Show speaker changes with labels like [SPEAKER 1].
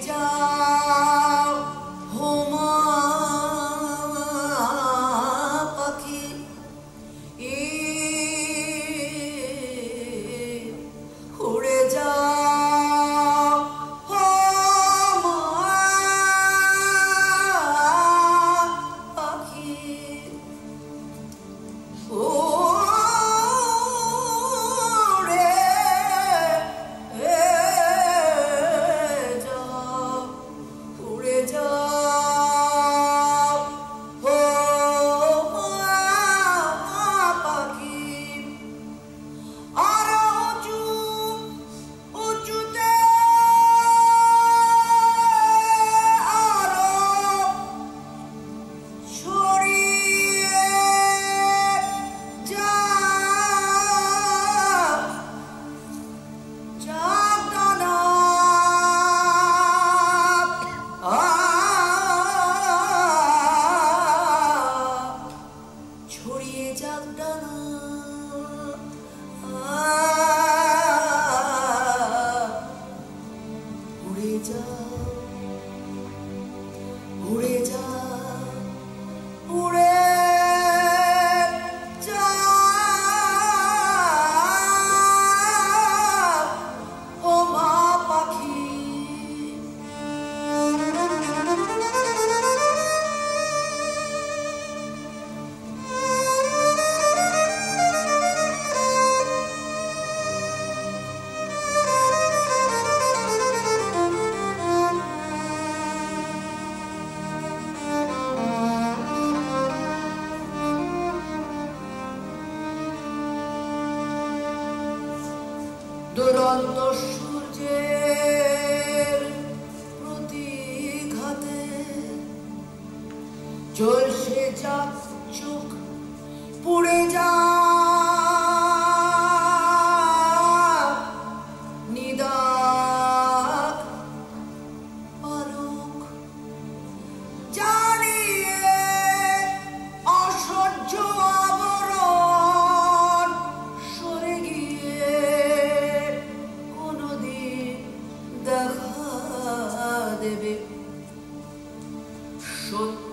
[SPEAKER 1] 家。I've done. দিগন্ত সূর্যের প্রতিঘাতে চলছে চাক চোখ পুড়ে যায়। দেবে সত্য